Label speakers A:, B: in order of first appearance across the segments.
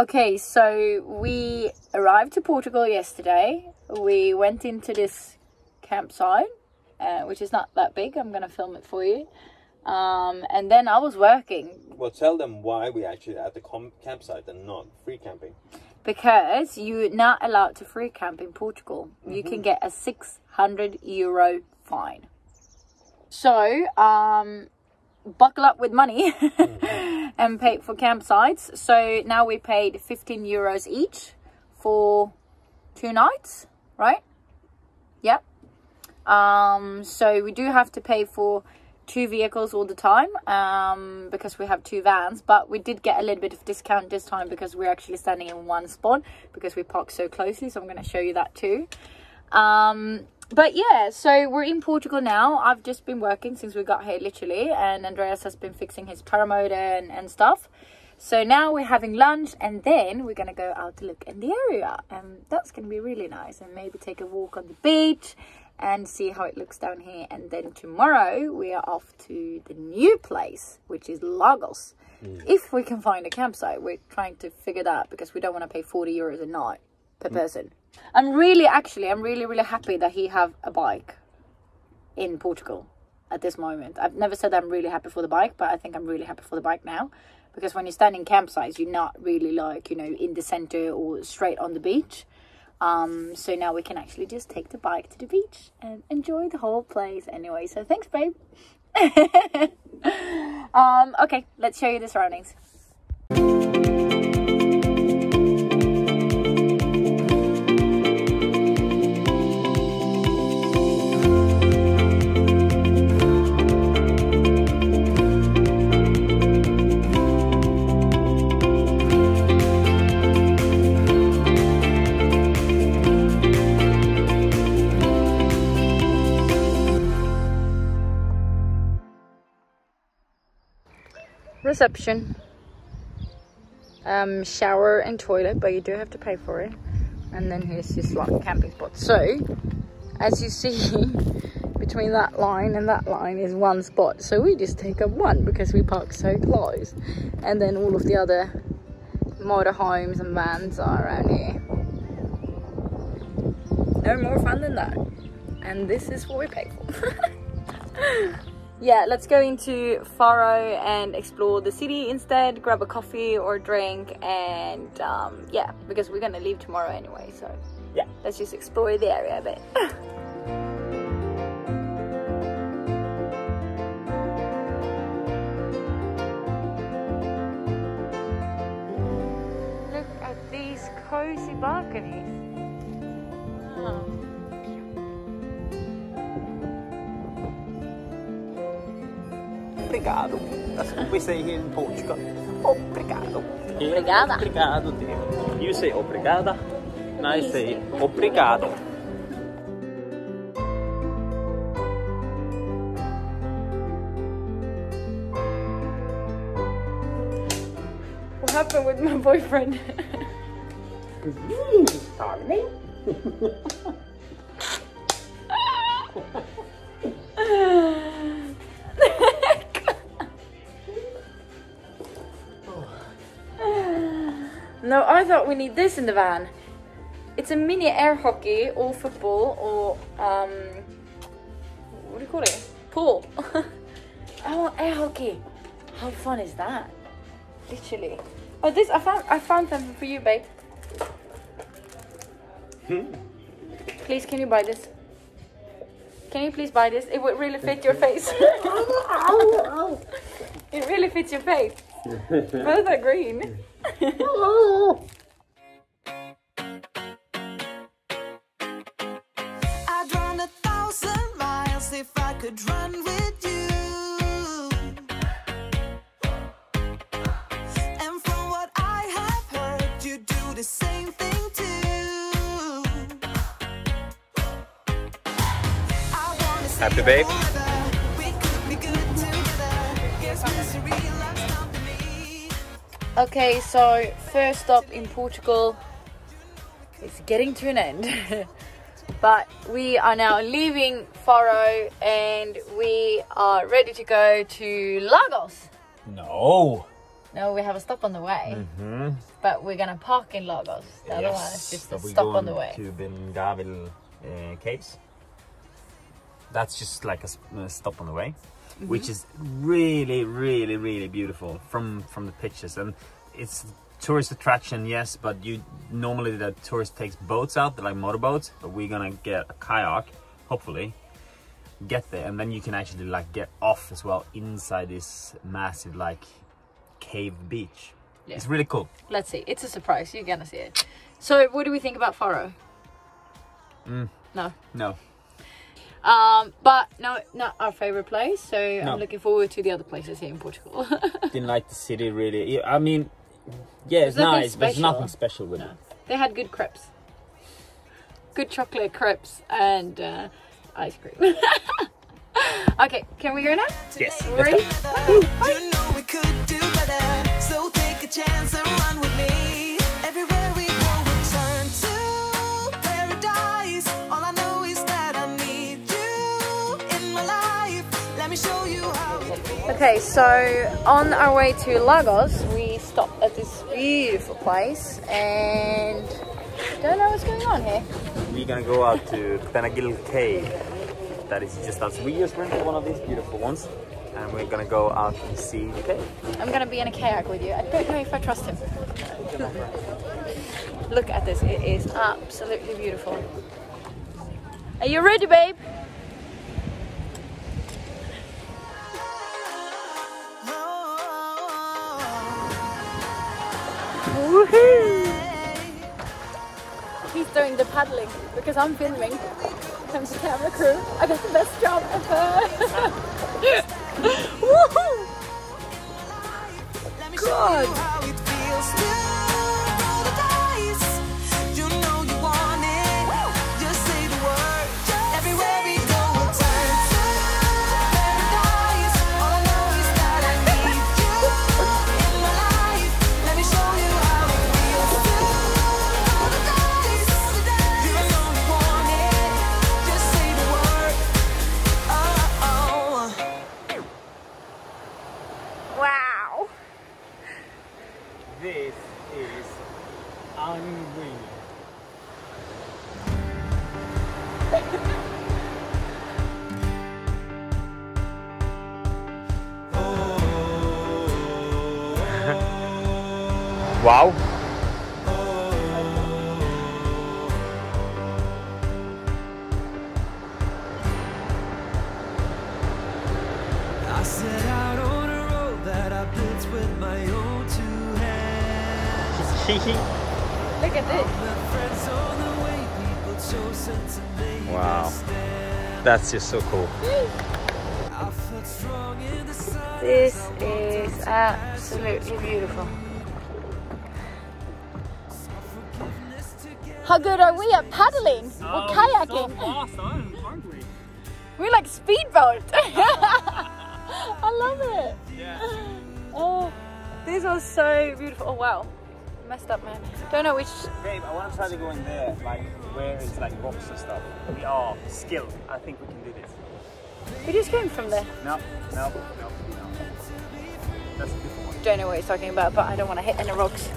A: Okay, so we arrived to Portugal yesterday. We went into this campsite, uh, which is not that big. I'm gonna film it for you. Um, and then I was working
B: Well, tell them why we actually at the com- campsite and not free camping.
A: because you're not allowed to free camp in Portugal. You can get a 600 euro fine. So, um, buckle up with money and pay for campsites. So now we paid 15 euros each for two nights, right? Yep. Um, so we do have to pay for two vehicles all the time um, because we have two vans but we did get a little bit of discount this time because we're actually standing in one spot because we park so closely so i'm going to show you that too um, but yeah so we're in portugal now. I've just been working since we got here literally and andreas has been fixing his paramotor and, and stuff. So now we're having lunch and then we're gonna go out to look in the area and that's gonna be really nice and maybe take a walk on the beach and see how it looks down here. And then tomorrow we are off to the new place which is Lagos. Mm. If we can find a campsite we're trying to figure that out because we don't want to pay 40 euros a night per person I'm really actually I'm really really happy that he have a bike in Portugal at this moment. I've never said I'm really happy for the bike, but I think I'm really happy for the bike now because when you stand in campsites, you're not really like you know in the center or straight on the beach. Um, so now we can actually just take the bike to the beach and enjoy the whole place anyway. So thanks, babe. um, okay, let's show you the surroundings. Reception. Um shower and toilet but you do have to pay for it. And then here's just like camping spot. So as you see between that line and that line is one spot. So we just take up one because we park so close. And then all of the other motorhomes and vans are around here. No more fun than that. And this is what we pay for yeah, let's go into Faro and explore the city instead, grab a coffee or a drink, and um, yeah, because we're gonna leave tomorrow anyway, so
B: Yeah.
A: let's just explore the area a bit. Look at these cozy balconies. Wow.
B: Obrigado. That's what we say here in Portugal. Obrigado.
A: Obrigada.
B: Obrigado, dear. You say obrigada, and I say obrigado.
A: What happened with my boyfriend? no, I thought we need this in the van. It's a mini air hockey or football or um what do you call it? Pool. oh, air hockey. How fun is that? Literally. Oh, this I found. I found something for you, babe. Please, can you buy this? Can you please buy this? It would really fit your face. it really fits your face. Both are green.
C: Could run with you. And from what I have heard, you do the same thing too. I wanna stay
B: Happy, babe?
C: forever. We could be good together. Guess misery loves company.
A: Okay, so first stop in Portugal is getting to an end. but we are now leaving Faro and we are ready to go to Lagos.
B: No.
A: No, we have a stop on the way,
B: Mm-hmm.
A: but we're gonna park in Lagos. The other one is just a stop on the way.
B: to Benagil uh, Caves. That's just like a stop on the way,
A: Mm-hmm.
B: which is really, really, really beautiful from from the pictures. And it's tourist attraction, yes, but you normally the tourist takes boats out, like motorboats, but we're gonna get a kayak, hopefully. Get there, and then you can actually like get off as well inside this massive like cave beach.
A: Yeah.
B: It's really cool.
A: Let's see. It's a surprise. You're gonna see it. So, what do we think about Faro?
B: Mm.
A: No.
B: No,
A: Um, but no, not our favorite place. So
B: No.
A: I'm looking forward to the other places here in Portugal.
B: didn't like the city really. I mean, yeah, it's
A: There's nothing
B: nice, but there's nothing special with
A: No.
B: it.
A: they had good crepes, good chocolate crepes, and uh, ice cream. okay, can we go now?
B: Yes.
A: Ready?
C: You know we could do better. So take a chance and run with me. Everywhere we go, we turn to paradise. All I know is that I need you in my life. Let me show you how it.
A: Okay, so on our way to Lagos, we stopped at this beautiful place and don't know what's going on here.
B: We're gonna go out to Benagil Cave. That is just us. We just rented one of these beautiful ones, and we're gonna go out and see the cave.
A: I'm gonna be in a kayak with you. I don't know if I trust him. Look at this, it is absolutely beautiful. Are you ready, babe? The paddling because I'm filming. I'm the camera crew. I got the best job ever. Woohoo!
C: Let me show
A: God.
C: people chosen to make
B: Wow. That's just so cool.
C: I felt strong in the sun.
A: This is absolutely beautiful. How good are oh, we at paddling or kayaking?
B: aren't we?
A: We're like speedboat. I love it. Oh, these are so beautiful. Oh wow, messed up, man. Don't know which.
B: Babe, I want to try to go in there, like where it's like rocks and stuff. We are skilled. I think we can do this.
A: We just came from there.
B: No, no, no, no. That's a one.
A: Don't know what he's talking about, but I don't want to hit any rocks.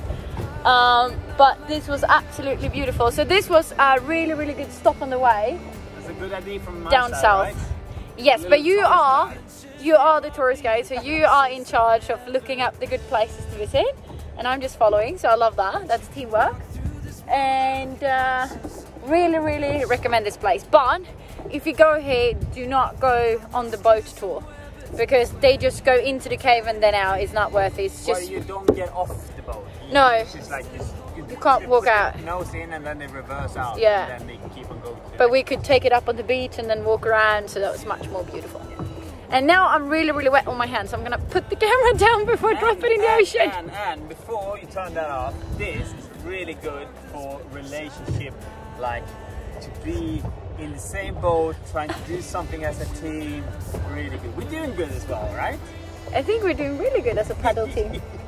A: Um, but this was absolutely beautiful. So this was a really, really good stop on the way.
B: That's a good idea from
A: Down
B: side,
A: south.
B: right?
A: Yes, but you are
B: guide.
A: you are the tourist guide, so you are in charge of looking up the good places to visit, and I'm just following. So I love that. That's teamwork, and uh, really, really recommend this place. But if you go here, do not go on the boat tour because they just go into the cave and then out. It's not worth it. It's
B: Well,
A: just
B: you don't get off the boat. You-
A: No.
B: It's just like this. You,
A: can't walk out.
B: Nose in and then they reverse out.
A: Yeah.
B: And then they can keep on going.
A: but we could take it up on the beach and then walk around, so that was much more beautiful. And now I'm really, really wet on my hands, so I'm gonna put the camera down before I drop it in the ocean.
B: And, and before you turn that off, this is really good for relationship, like to be in the same boat, trying to do something as a team. Really good. We're doing good as well, right?
A: I think we're doing really good as a paddle team.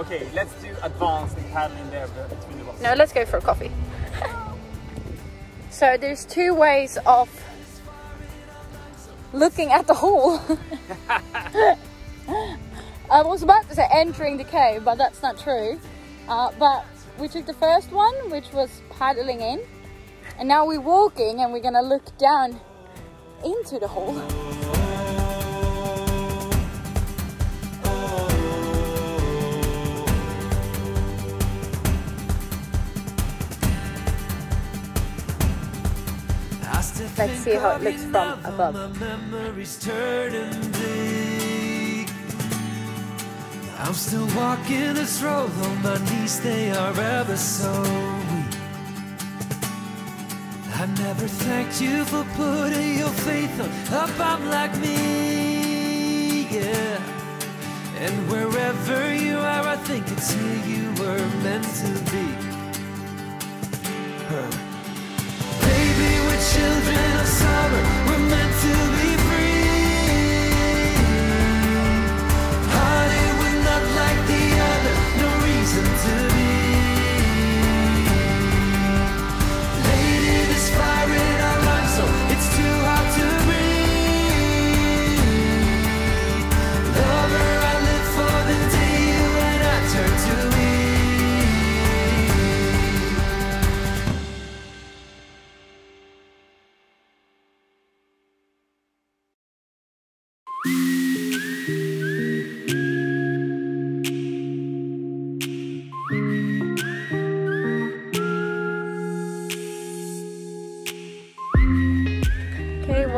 B: Okay, let's do advanced and paddling there between the rocks.
A: No, let's go for a coffee. so there's two ways of looking at the hole. I was about to say entering the cave, but that's not true. Uh, but we took the first one, which was paddling in, and now we're walking and we're gonna look down into the hole. Let's see how it looks from above.
C: I'm still walking this road on my knees, they are ever so weak. I never thanked you for putting your faith a bomb like me, yeah. And wherever you are, I think it's you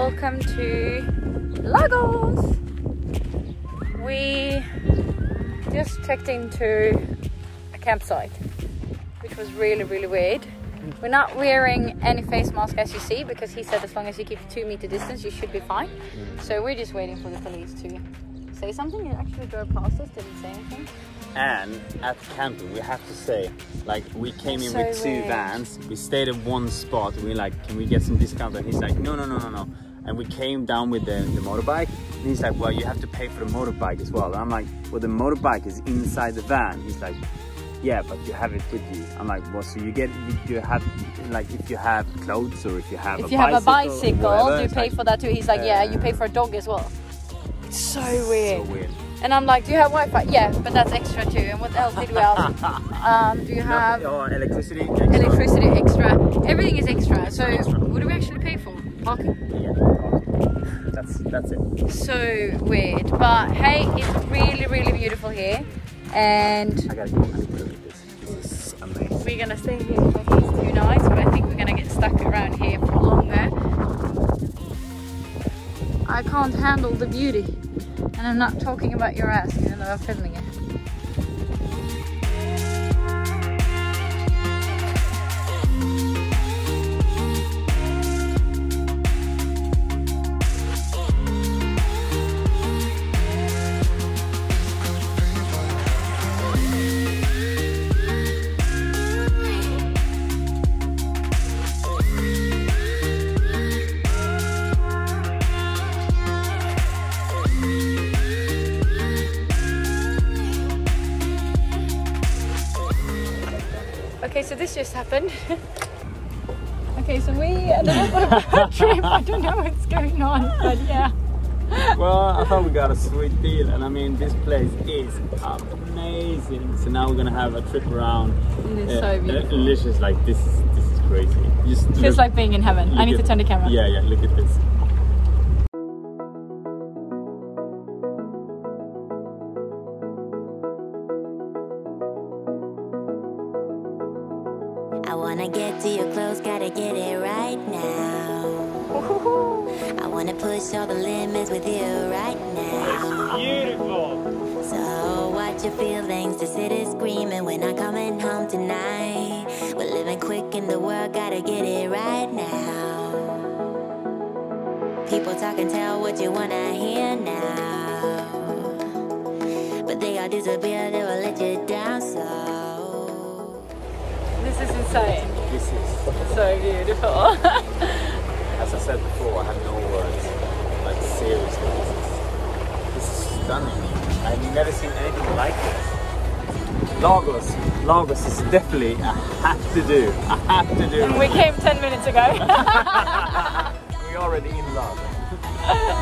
A: welcome to Lagos. We just checked into a campsite, which was really, really weird. We're not wearing any face mask as you see because he said as long as you keep two meter distance, you should be fine. So we're just waiting for the police to say something. It actually drove past us, didn't say anything.
B: And at camping, we have to say, like, we came in
A: So
B: with two
A: weird.
B: vans. We stayed at one spot. We like, can we get some discount? And he's like, no, no, no, no, no. And we came down with the, the motorbike. And he's like, well, you have to pay for the motorbike as well. And I'm like, well, the motorbike is inside the van. He's like, yeah, but you have it with you. I'm like, well, so you get, you have, like, if you have clothes or if you have
A: If
B: a
A: you have a
B: bicycle, or
A: bicycle,
B: whatever,
A: do you pay
B: like,
A: for that too? He's like, yeah, you
B: uh,
A: pay for a dog as well. It's so weird.
B: So weird.
A: And I'm like, do you have Wi-Fi? Yeah, but that's extra too. And what else did we ask? um, do you have
B: or electricity.
A: electricity extra? Everything is extra. So what do we actually pay for? Parking.
B: That's that's it.
A: So weird. But hey, it's really, really beautiful here. And
B: I gotta go. I need to look at this. This is amazing.
A: we're gonna stay here for these two nights, but I think we're gonna get stuck around here for longer. I can't handle the beauty. And I'm not talking about your ass, even though I'm filming it. This just happened. okay, so we ended up on a bad trip. I don't know what's going on, but yeah.
B: Well, I thought we got a sweet deal, and I mean, this place is amazing. So now we're gonna have a trip around.
A: It is
B: Uh,
A: so
B: uh,
A: beautiful.
B: and Liz is like, this is this is crazy. Just
A: Feels
B: look-
A: like being in heaven. I
B: look
A: need to turn the camera.
B: Yeah, yeah. Look at this.
D: Get to your clothes, gotta get it right now. I wanna push all the limits with you right now.
B: Beautiful.
D: So watch your feelings, the city's screaming, we're not coming home tonight. We're living quick in the world, gotta get it right now. People talk and tell what you wanna hear now. But they all disappear, they will let you down so.
A: This is insane.
B: This is,
A: So beautiful.
B: as I said before, I have no words. Like seriously, this is this is stunning. I've never seen anything like this. Lagos, Lagos is definitely a have to do. A have to do.
A: we came 10 minutes ago.
B: We're already in love.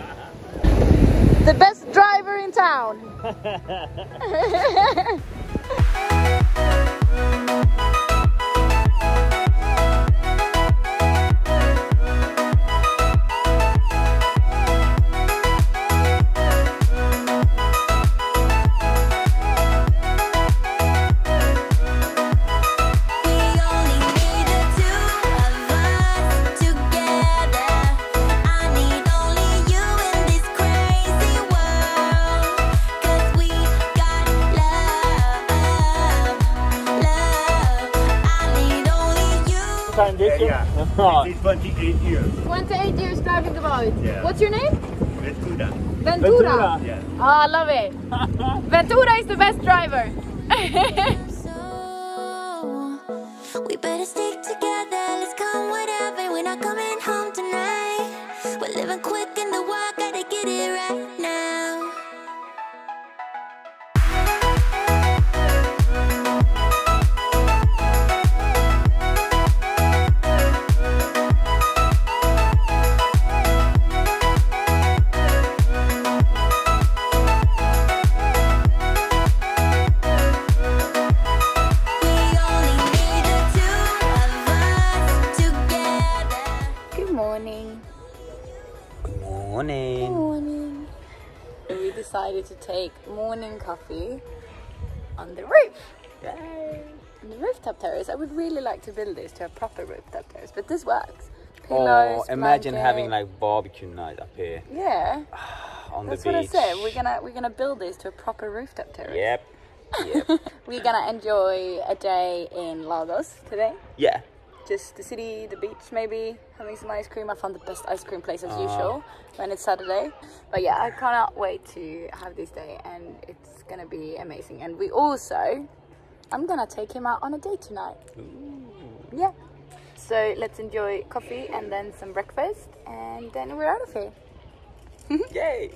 A: the best driver in town.
E: Yeah.
A: Ah, I love it. Ventura is the best driver. rooftop terrace. I would really like to build this to a proper rooftop terrace, but this works. Pillows,
B: Oh, imagine having like barbecue night up here
A: yeah.
B: on
A: That's
B: the
A: what I said. We're gonna we're gonna build this to a proper rooftop terrace.
B: Yep. Yep.
A: We're gonna enjoy a day in Lagos today.
B: yeah.
A: Just the city, the beach, maybe having some ice cream. I found the best ice cream place as
B: Ah.
A: usual when it's Saturday. But yeah, I cannot wait to have this day, and it's gonna be amazing. And we also, I'm gonna take him out on a date tonight. Yeah. So let's enjoy coffee and then some breakfast, and then we're out of here.
B: Yay.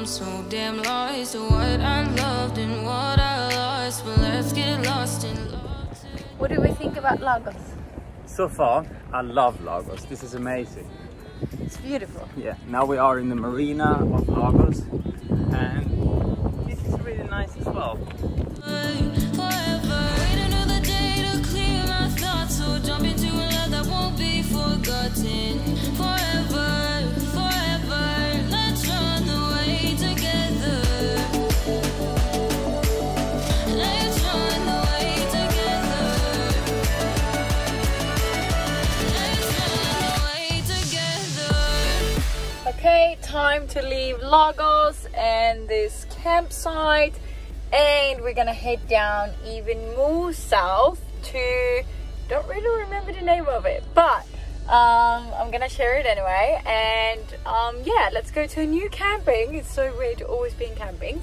F: I'm so damn lost to what I loved and what I lost. But let's get lost in love.
A: What do we think about Lagos?
B: So far, I love Lagos. This is amazing.
A: It's beautiful.
B: Yeah. Now we are in the marina of Lagos, and this is really nice as well.
F: Forever,
A: time to leave Lagos and this campsite, and we're gonna head down even more south to. Don't really remember the name of it, but um, I'm gonna share it anyway. And um, yeah, let's go to a new camping. It's so weird always be in campings.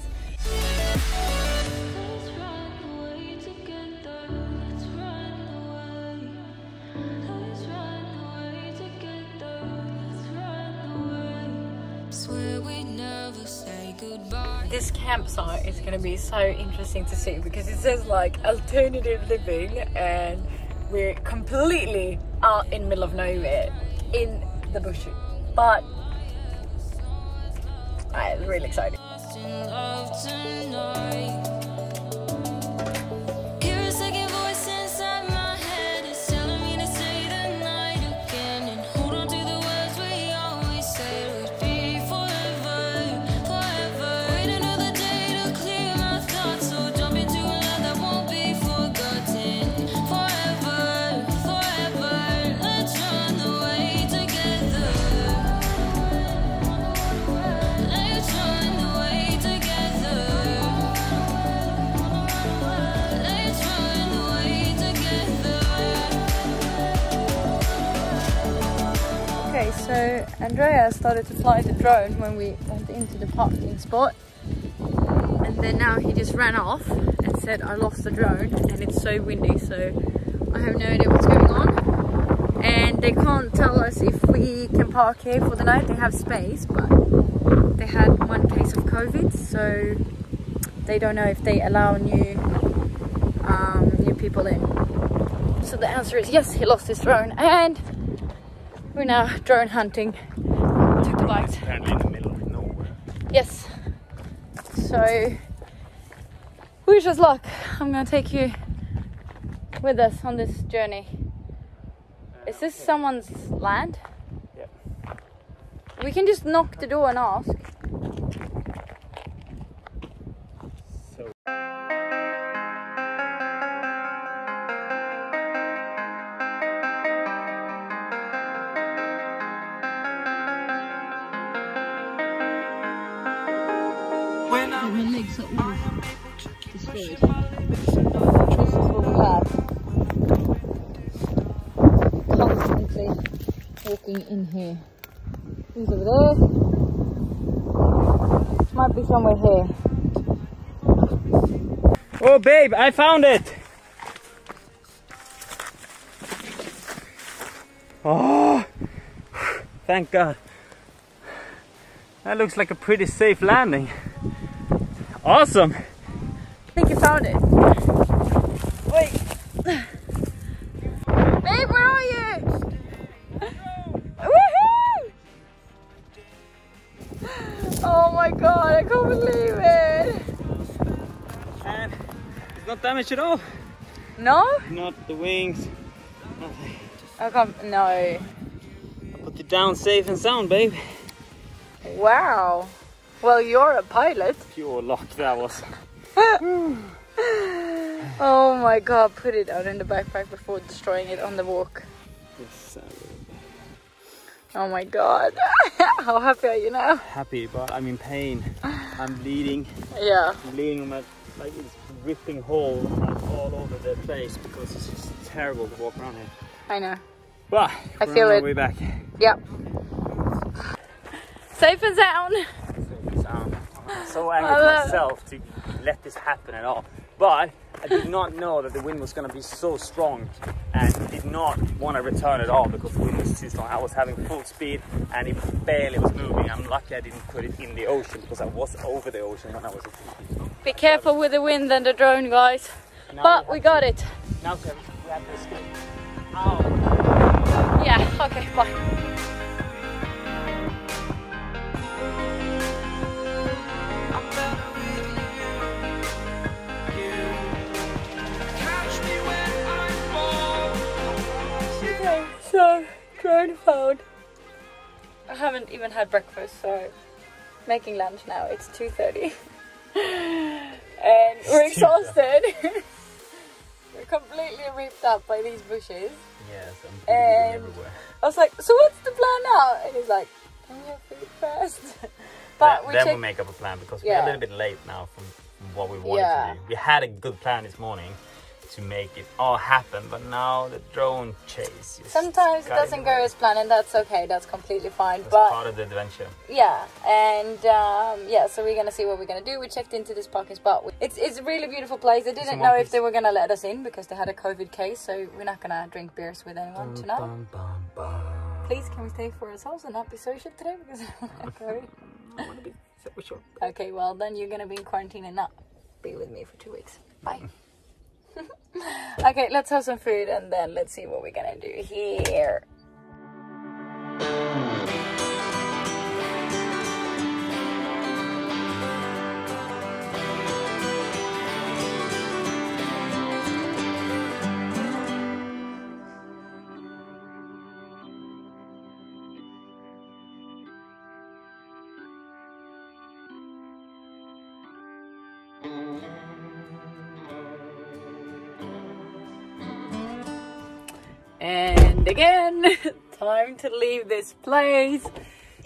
A: This campsite is gonna be so interesting to see because it says like alternative living, and we're completely out in middle of nowhere in the bush. But I'm really excited. Andrea started to fly the drone when we went into the parking spot. And then now he just ran off and said, I lost the drone and it's so windy, so I have no idea what's going on. And they can't tell us if we can park here for the night. They have space, but they had one case of COVID, so they don't know if they allow new um, new people in. So the answer is yes, he lost his drone, and we're now drone hunting. Took the bikes.
B: Apparently in the middle of nowhere.
A: Yes. So wish us luck. I'm gonna take you with us on this journey. Uh, Is this someone's land?
B: Yep.
A: We can just knock the door and ask. My legs are. This is what we have. Constantly walking in here. Who's over there? Might be somewhere here.
B: Oh babe, I found it! Oh thank god. That looks like a pretty safe landing. Awesome!
A: I think you found it. Wait. Babe, where are you? Woohoo! Oh my god, I can't believe it.
B: And it's not damaged at all.
A: No?
B: Not the wings, nothing.
A: I can't, no.
B: I put it down safe and sound, babe.
A: Wow. Well, you're a pilot.
B: Pure luck that was.
A: Oh my god, put it out in the backpack before destroying it on the walk.
B: Uh,
A: Oh my god. How happy are you now?
B: happy, but I'm in pain. I'm bleeding.
A: Yeah.
B: I'm bleeding on my like it's ripping hole like, all over the place because it's just terrible to walk around here.
A: I know.
B: But
A: I feel
B: on
A: it.
B: way back.
A: Yep. Safe and sound.
B: So, I'm so angry at myself to let this happen at all. But I did not know that the wind was going to be so strong and did not want to return at all because the wind was too strong. I was having full speed and it barely was moving. I'm lucky I didn't put it in the ocean because I was over the ocean when I was at
A: Be careful with the wind and the drone, guys.
B: Now
A: But
B: we
A: we got it.
B: Now we have to escape. Ow.
A: Yeah, okay, bye. So drone found. I haven't even had breakfast, so making lunch now. It's 2.30. and we're exhausted. we're completely ripped up by these bushes.
B: Yes, I'm
A: And-
B: everywhere.
A: I was like, so what's the plan now? And he's like, can we have food first? but
B: then,
A: we
B: then
A: checked.
B: we make up a plan because we're a little bit late now from, from what we wanted
A: Yeah.
B: to do. We had a good plan this morning to make it all happen, but now the drone chase.
A: Sometimes it doesn't go as planned, and that's okay. That's completely fine.
B: That's
A: but
B: part of the adventure.
A: yeah, and um, yeah, so we're gonna see what we're gonna do. We checked into this parking spot. It's it's a really beautiful place. I didn't know if they were gonna let us in because they had a COVID case, so we're not gonna drink beers with anyone tonight.
B: Bum, bum, bum.
A: Please, can we stay for ourselves and not be social today because?
B: I wanna be so sure.
A: Okay, well then you're gonna be in quarantine and not be with me for two weeks. Bye. okay, let's have some food and then let's see what we're gonna do here. Again, time to leave this place.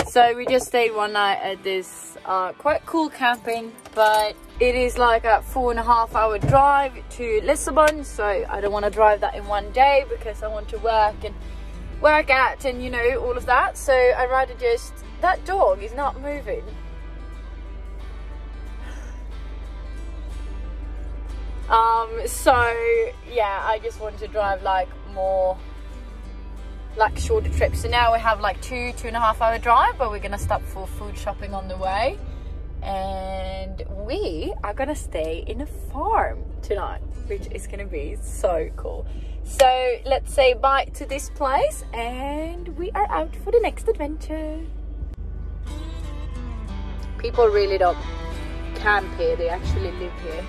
A: So we just stayed one night at this uh, quite cool camping, but it is like a four and a half hour drive to Lisbon. So I don't want to drive that in one day because I want to work and work out and you know all of that. So I'd rather just that dog is not moving. Um, so yeah, I just want to drive like more like shorter trips. So now we have like two, two and a half hour drive, but we're gonna stop for food shopping on the way. And we are gonna stay in a farm tonight, which is gonna be so cool. So let's say bye to this place and we are out for the next adventure. People really don't camp here, they actually live here.